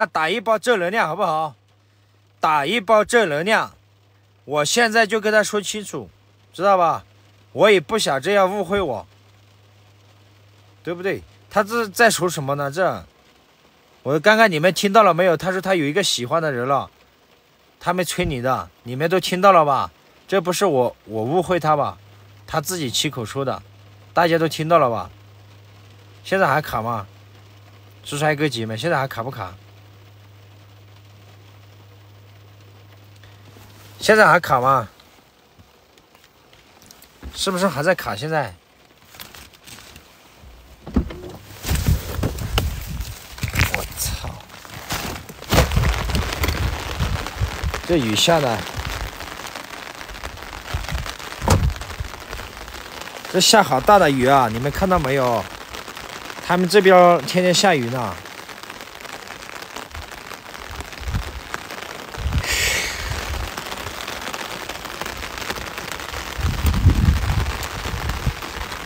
那打一包正能量好不好？打一包正能量，我现在就跟他说清楚，知道吧？我也不想这样误会我，对不对？他这在说什么呢？这，我刚刚你们听到了没有？他说他有一个喜欢的人了，他没催你的，你们都听到了吧？这不是我我误会他吧？他自己亲口说的，大家都听到了吧？现在还卡吗？出帅哥姐妹，现在还卡不卡？现在还卡吗？是不是还在卡？现在？我操！这雨下的，这下好大的雨啊！你们看到没有？他们这边天天下雨呢。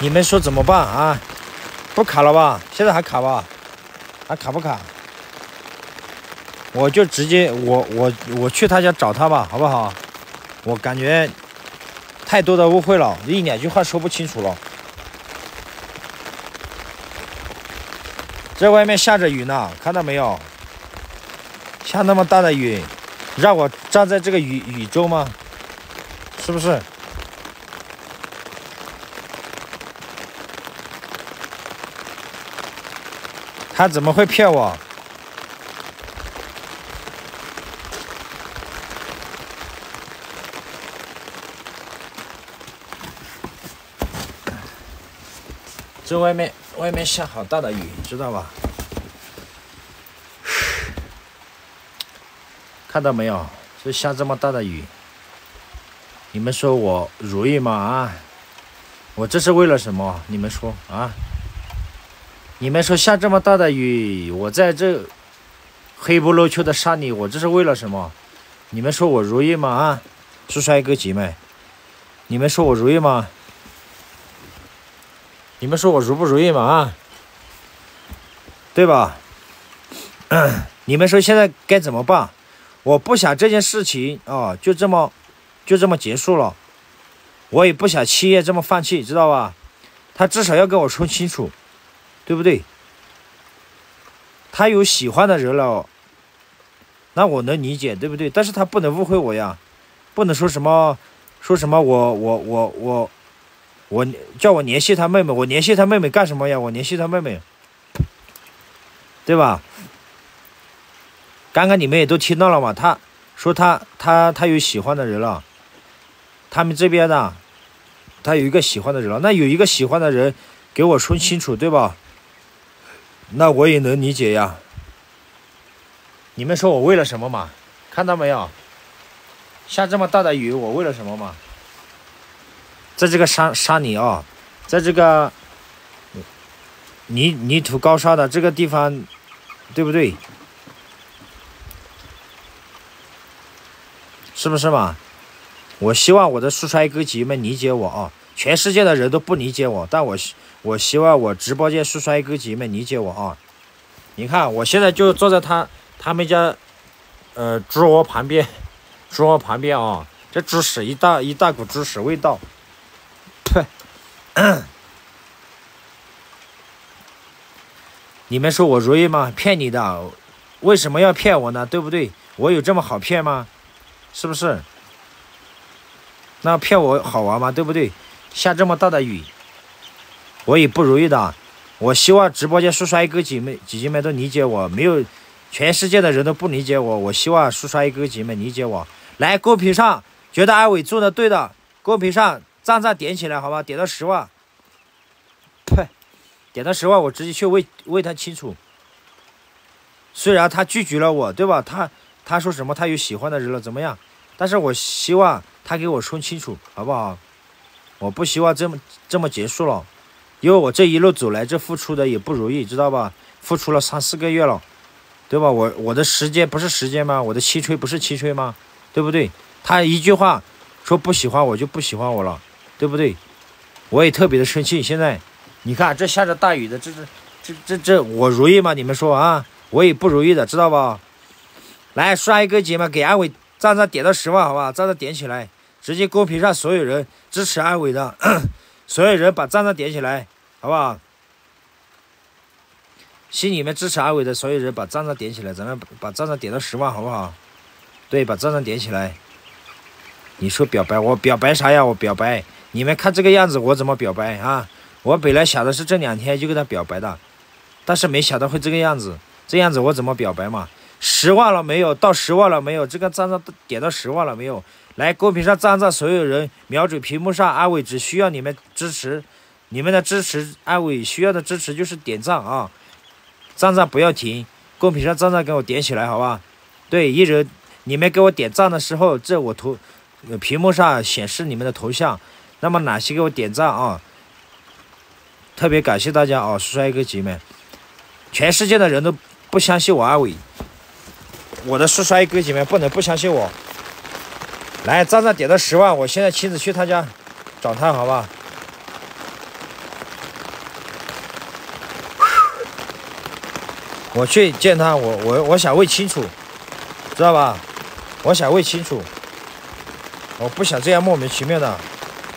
你们说怎么办啊？不卡了吧？现在还卡吧？还卡不卡？我就直接我我我去他家找他吧，好不好？我感觉太多的误会了，一两句话说不清楚了。在外面下着雨呢，看到没有？下那么大的雨，让我站在这个雨雨中吗？是不是？他怎么会骗我？这外面外面下好大的雨，知道吧？看到没有？这下这么大的雨，你们说我如意吗？啊？我这是为了什么？你们说啊？你们说下这么大的雨，我在这黑不溜秋的山里，我这是为了什么？你们说我如意吗？啊？是帅哥姐妹，你们说我如意吗？你们说我如不如意嘛？啊，对吧？你们说现在该怎么办？我不想这件事情啊，就这么就这么结束了。我也不想七夜这么放弃，知道吧？他至少要跟我说清楚，对不对？他有喜欢的人了，那我能理解，对不对？但是他不能误会我呀，不能说什么说什么我我我我。我叫我联系他妹妹，我联系他妹妹干什么呀？我联系他妹妹，对吧？刚刚你们也都听到了嘛？他说他他他有喜欢的人了，他们这边的，他有一个喜欢的人了。那有一个喜欢的人，给我说清楚，对吧？那我也能理解呀。你们说我为了什么嘛？看到没有？下这么大的雨，我为了什么嘛？在这个山山里啊，在这个泥泥土高沙的这个地方，对不对？是不是嘛？我希望我的帅帅哥姐们理解我啊！全世界的人都不理解我，但我我希望我直播间帅帅哥姐们理解我啊！你看，我现在就坐在他他们家呃猪窝旁边，猪窝旁边啊，这猪屎一大一大股猪屎味道。你们说我如意吗？骗你的，为什么要骗我呢？对不对？我有这么好骗吗？是不是？那骗我好玩吗？对不对？下这么大的雨，我也不如意的。我希望直播间叔叔阿姨哥姐妹姐姐们都理解我，没有全世界的人都不理解我。我希望叔叔阿姨哥姐妹理解我。来公屏上觉得阿伟做的对的，公屏上。赞赞点起来，好吧，点到十万，呸，点到十万，我直接去为为他清楚。虽然他拒绝了我，对吧？他他说什么？他有喜欢的人了，怎么样？但是我希望他给我说清楚，好不好？我不希望这么这么结束了，因为我这一路走来，这付出的也不容易，知道吧？付出了三四个月了，对吧？我我的时间不是时间吗？我的青春不是青春吗？对不对？他一句话说不喜欢我就不喜欢我了。对不对？我也特别的生气。现在，你看这下着大雨的，这这这这这我如意吗？你们说啊？我也不如意的，知道吧？来，刷一个姐们给阿伟赞赞点到十万，好不好？赞赞点起来，直接公屏上所有人支持阿伟的，所有人把赞赞点起来，好不好？心里面支持阿伟的所有人把赞赞点起来，咱们把赞赞点到十万，好不好？对，把赞赞点起来。你说表白，我表白啥呀？我表白，你们看这个样子，我怎么表白啊？我本来想的是这两天就跟他表白的，但是没想到会这个样子，这样子我怎么表白嘛？十万了没有？到十万了没有？这个赞赞点到十万了没有？来公屏上赞赞，所有人瞄准屏幕上，阿伟只需要你们支持，你们的支持，阿伟需要的支持就是点赞啊，赞赞不要停，公屏上赞赞给我点起来，好吧？对，一人你们给我点赞的时候，这我头。屏幕上显示你们的头像，那么哪些给我点赞啊？特别感谢大家啊，帅哥姐妹，全世界的人都不相信我阿伟，我的帅哥姐妹不能不相信我。来，赞赞点到十万，我现在亲自去他家找他，好吧？我去见他，我我我想问清楚，知道吧？我想问清楚。我不想这样莫名其妙的，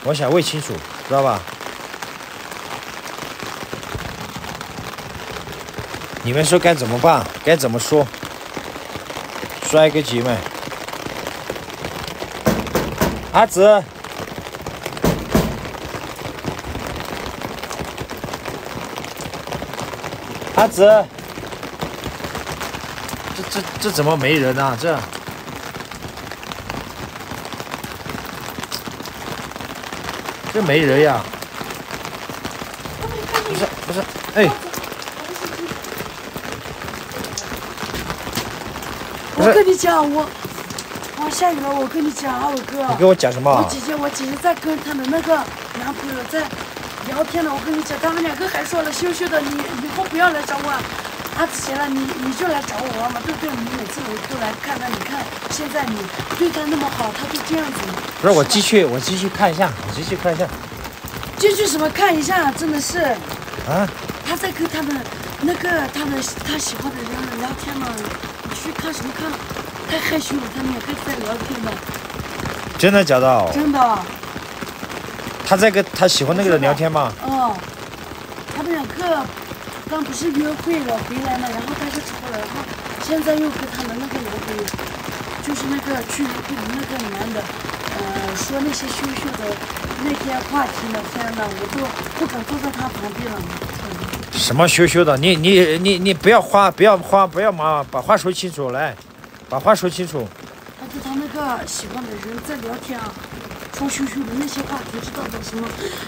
我想问清楚，知道吧？你们说该怎么办？该怎么说？帅哥姐妹，阿紫，阿紫，这这这怎么没人呢？这？这没人呀！不是不是，哎，我跟你讲，我我下雨了，我跟你讲，啊，我哥，你跟我讲什么？我姐姐，我姐姐在跟她的那个男朋友在聊天呢。我跟你讲，他们两个还说了羞羞的，你以后不要来找我。阿子行了，你你就来找我嘛，对不对？你每次我都来看他，你看现在你对他那么好，他就这样子。不是我继续，我继续看一下，我继续看一下。继续什么看一下？真的是。啊。他在跟他的那个他的他喜欢的人聊天嘛？你去看什么看？太害羞了，他们两个在聊天呢。真的假的？真的。他在跟他喜欢那个人聊天吗？哦。他们两个。刚不是约会了，回来了，然后他就吵了，然后现在又跟他们那个男朋友，就是那个去约会的那个男的，呃，说那些羞羞的那些话题呢，天呐，我都不敢坐在他旁边了。什么羞羞的？你你你你不要慌，不要慌，不要忙，把话说清楚，来，把话说清楚。他跟他那个喜欢的人在聊天啊，说羞羞的那些话题，知道的什么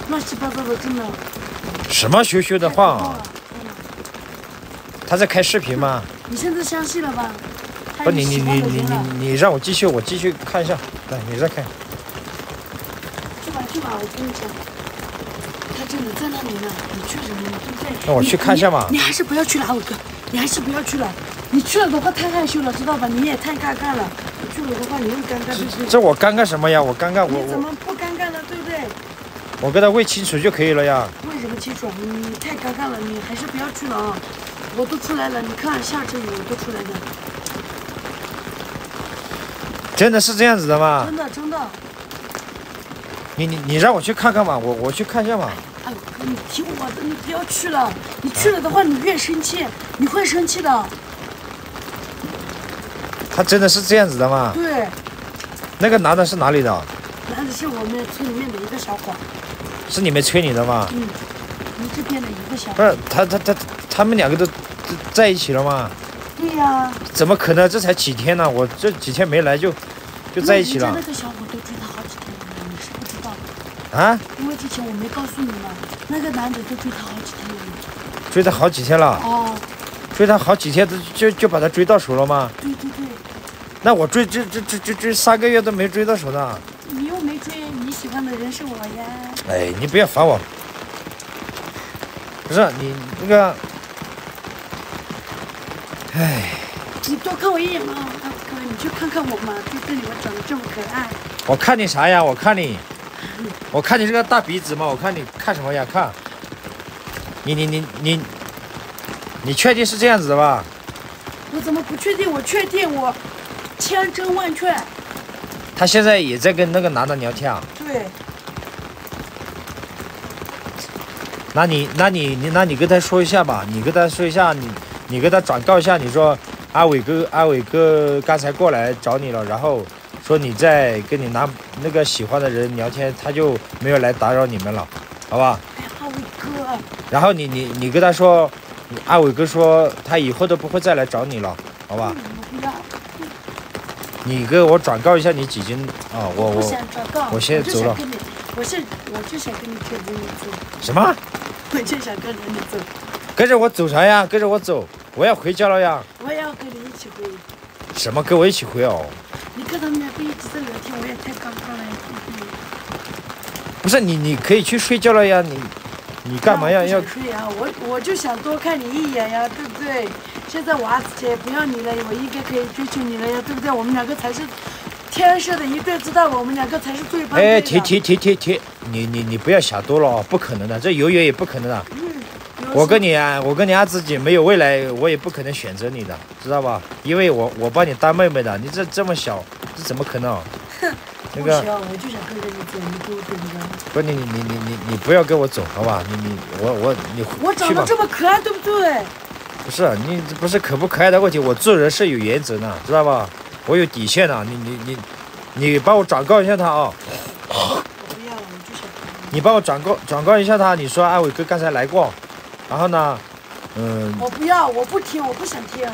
乱七八糟的，真的。什么羞羞的话啊？他在开视频吗？你现在相信了吧？不，你你你你你你让我继续，我继续看一下。来，你再看。去吧去吧，我跟你讲，他真的在那里呢。你去什么？对不对？那我去看一下嘛。你还是不要去了，我哥，你还是不要去了。你去了的话太害羞了，知道吧？你也太尴尬了。你去了的话你又尴尬，这这我尴尬什么呀？我尴尬我你。怎么不尴尬呢？对不对？我跟他问清楚就可以了呀。问什么清楚？你太尴尬了，你还是不要去了啊。我都出来了，你看下着雨我都出来了。真的是这样子的吗？真的真的。你你你让我去看看嘛，我我去看一下嘛。哎，你听我的，你不要去了。你去了的话，你越生气，你会生气的。他真的是这样子的吗？对。那个男的是哪里的？男的是我们村里面的一个小伙。是你们村里的吗？嗯，你这边的一个小。不是他他他他们两个都。在一起了吗？对呀。怎么可能？这才几天呢？我这几天没来就就在一起了。那个小伙都追他好几天了，你是不知道的。啊？因为之前我没告诉你嘛，那个男的都追她好几天了。追她好几天了。哦。追她好几天，就就把她追到手了吗？对对对。那我追追追追追追三个月都没追到手呢。你又没追，你喜欢的人是我呀。哎，你不要烦我。不是你那个。哎，你多看我一眼嘛，哥，你去看看我嘛，就这里我长得这么可爱。我看你啥呀？我看你，我看你这个大鼻子嘛，我看你看什么呀？看，你你你你，你确定是这样子的吧？我怎么不确定？我确定，我千真万确。他现在也在跟那个男的聊天啊？对，那你，那你，你，那你跟他说一下吧，你跟他说一下，你，你跟他转告一下，你说阿伟哥，阿伟哥刚才过来找你了，然后说你在跟你男那个喜欢的人聊天，他就没有来打扰你们了，好吧？哎呀，阿伟哥，然后你，你，你跟他说，阿伟哥说他以后都不会再来找你了，好吧？我不要，你给我转告一下你几斤啊？我我我现在走了我是我就想跟你贴着你走，什么？我就想跟着你走，跟着我走啥呀？跟着我走，我要回家了呀！我也要跟你一起回。什么？跟我一起回哦？你跟他们两个一直在聊天，我也太尴尬了呀！弟弟不是你，你可以去睡觉了呀！你，你干嘛要要那我不？想睡呀？我我就想多看你一眼呀，对不对？现在娃子姐不要你了，我应该可以追求你了呀，对不对？我们两个才是天生的一对，知道吧？我们两个才是最棒的。哎，停停停停停，你你你不要想多了哦，不可能的，这永远也不可能的。嗯，我跟你啊，我跟你阿紫姐没有未来，我也不可能选择你的，知道吧？因为我我帮你当妹妹的，你这这么小，这怎么可能？那个我就想跟着你走，你给我等着。不，你你你你你你不要跟我走，好吧？你你我我你我长得。这么可爱，对不对？不是你不是可不可爱的问题，我做人是有原则的，知道吧？我有底线的，你你你你帮我转告一下他啊、我不要了，我就想你。帮我转告转告一下他，你说阿伟哥刚才来过，然后呢，嗯，我不要，我不听，我不想听。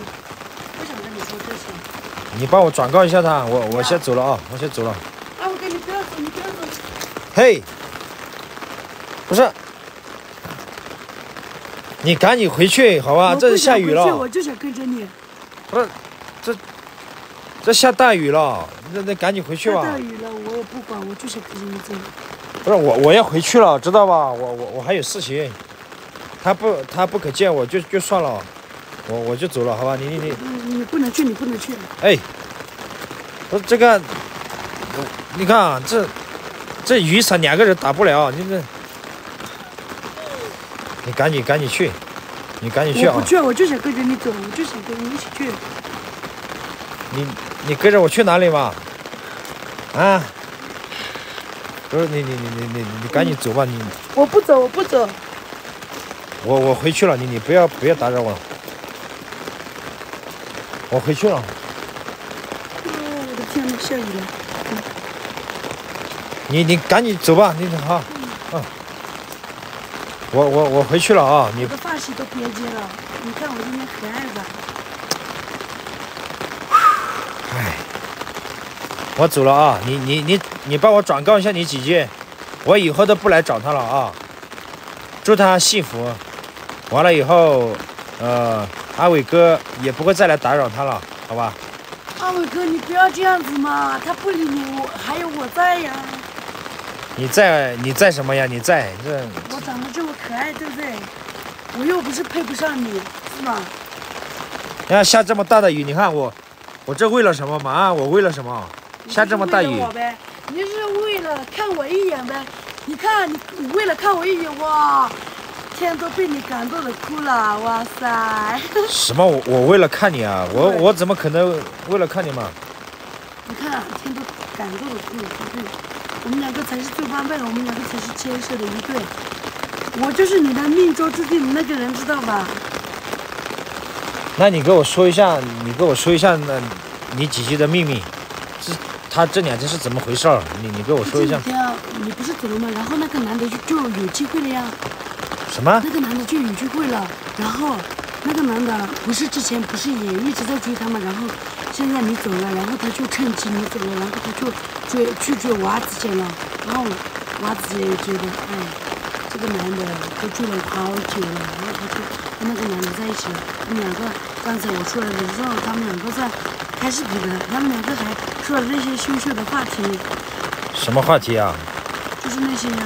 你帮我转告一下他，我我先走了啊，我先走了。哎，我跟你不要走，你不要走。嘿，不是，你赶紧回去好吧？我这是下雨了，我就想跟着你。不是，这这下大雨了，那那赶紧回去吧。下大雨了，我也不管，我就想跟着你走。不是我我要回去了，知道吧？我我我还有事情，他不他不可见我就就算了，我我就走了，好吧？你你你，嗯，你不能去，你不能去。哎，不是这个，我你看啊，这这雨伞两个人打不了，你这，你赶紧赶紧去，你赶紧去啊我不！去，我就想跟着你走，我就想跟你一起去。你你跟着我去哪里嘛？啊？不是你你你你你你赶紧走吧，你我不走，我不走。我我回去了，你你不要不要打扰我了，我回去了。哦，我的天哪，下雨了。你你赶紧走吧，你好，嗯，我我我回去了啊，你我的发型都别接了，你看我今天可爱吧？哎，我走了啊，你你你你帮我转告一下你姐姐，我以后都不来找她了啊，祝她幸福。完了以后，呃，阿伟哥也不会再来打扰他了，好吧？阿伟哥，你不要这样子嘛，他不理你，我还有我在呀。你在你在什么呀？你在这我长得这么可爱，对不对？我又不是配不上你，是吗？你看下这么大的雨，你看我，我这为了什么嘛？啊，我为了什么？下这么大雨你是为了我，呗，你是为了看我一眼呗？你看你，你为了看我一眼，哇，天都被你感动的哭了，哇塞！什么？我我为了看你啊，我我怎么可能为了看你嘛？你看天都感动的哭了，对不对？我们两个才是最般配的，我们两个才是天生的一对。我就是你的命中注定的那个人，知道吧？那你跟我说一下，你跟我说一下，那你姐姐的秘密，这她这两天是怎么回事儿？你你跟我说一下。天啊你不是走了吗？然后那个男的就就有机会了呀。什么？那个男的就有机会了，然后那个男的不是之前不是也一直在追她吗？然后现在你走了，然后他就趁机你走了，然后他就追去追娃子姐了，然后娃子姐也觉得，哎，这个男的都追了好久了，然后他就跟那个男的在一起了。他们两个刚才我出来的时候，他们两个在开视频的，他们两个还说了那些羞羞的话题，什么话题啊？就是那些呀、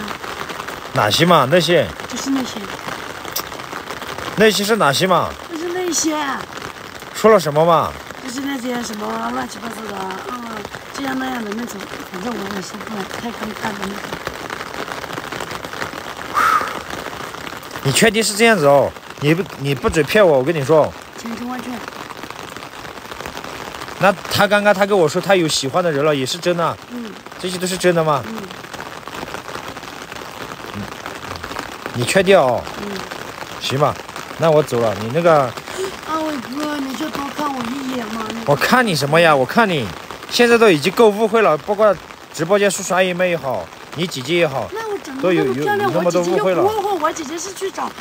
哪些嘛？那些就是那些，那些是哪些嘛？就是那些。说了什么嘛？就是那些什么乱七八糟的，嗯，这样那样的那种，反正我也是不太尴尬的那种。你确定是这样子哦？你不你不准骗我，我跟你说，千真万确，那他刚刚他跟我说他有喜欢的人了，也是真的，嗯这些都是真的吗？嗯你确定哦？嗯。行吧，那我走了。你那个，阿伟哥，你就多看我一眼嘛。我看你什么呀？我看你现在都已经够误会了，包括直播间叔叔阿姨们也好，你姐姐也好，那我长得都有有那么漂亮，我姐姐又多误会了不问我，我姐姐是去找，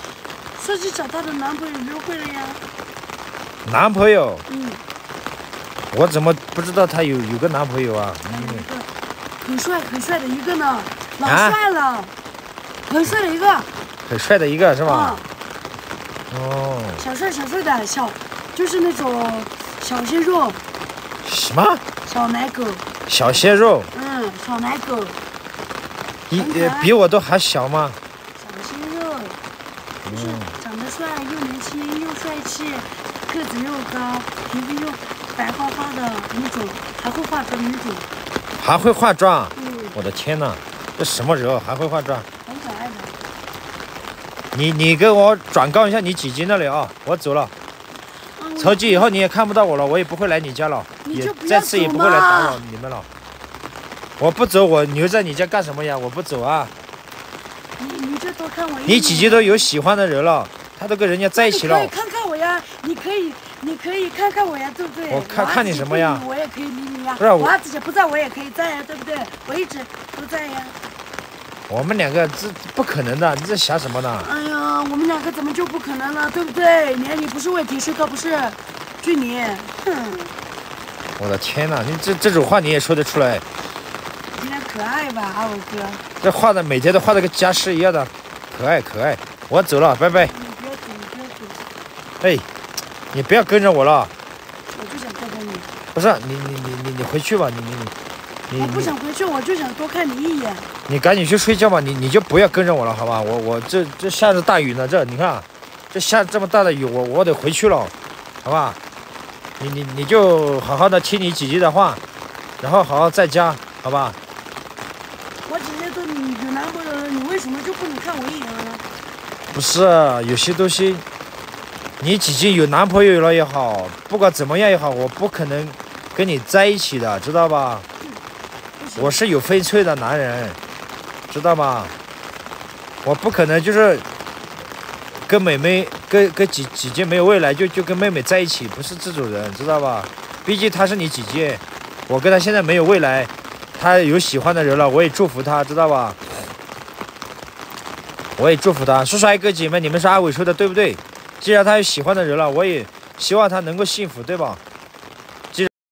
是去找她的男朋友约会了呀。男朋友，嗯，我怎么不知道她有有个男朋友啊？嗯有一个很帅很帅的一个呢，老啊帅了，很帅的一个，很帅的一个是吧啊？，哦，小帅小帅的小，就是那种小鲜肉，什么小奶狗，小鲜肉？嗯，小奶狗，一比我都还小吗？小鲜肉，就是嗯长得帅又年轻又帅气，个子又高，皮肤又白花花的那种，还会化妆的那种，还会化妆？嗯，我的天呐，这什么人哦？还会化妆？你你给我转告一下你姐姐那里啊，我走了。嗯从今以后你也看不到我了，我也不会来你家了，也再次也不会来打扰你们了。我不走，我留在你家干什么呀？我不走啊！你你就多看我一眼。你姐姐都有喜欢的人了，她都跟人家在一起了你可以。看看我呀，你可以，你可以看看我呀，对不对？我看看你什么呀我也可以理你呀。不是我娃子姐不在我也可以在呀，对不对？我一直都在呀。我们两个这不可能的，你在想什么呢？哎呀，我们两个怎么就不可能了，对不对？你看你不是问题，睡哥不是，就你，哼，我的天呐，你这这种话你也说得出来？有点可爱吧，阿伟哥？这画的每天都画的跟家诗一样的，可爱可爱。我走了，拜拜。你不要走，你不要走，哎，你不要跟着我了。我就想看看你。不是你你你你你回去吧，你你你我不想回去，我就想多看你一眼。你赶紧去睡觉吧，你你就不要跟着我了，好吧？我我这这下着大雨呢，这你看，这下这么大的雨，我我得回去了，好吧？你你你就好好的听你姐姐的话，然后好好在家，好吧？我姐姐都你有男朋友了，你为什么就不能看我一眼呢？不是有些东西，你姐姐有男朋友了也好，不管怎么样也好，我不可能跟你在一起的，知道吧？我是有分寸的男人，知道吗？我不可能就是跟妹妹、跟跟姐姐姐没有未来，就就跟妹妹在一起，不是这种人，知道吧？毕竟她是你姐姐，我跟她现在没有未来，她有喜欢的人了，我也祝福她，知道吧？我也祝福她，叔叔阿姨哥姐妹，你们是阿伟说的对不对？既然她有喜欢的人了，我也希望她能够幸福，对吧？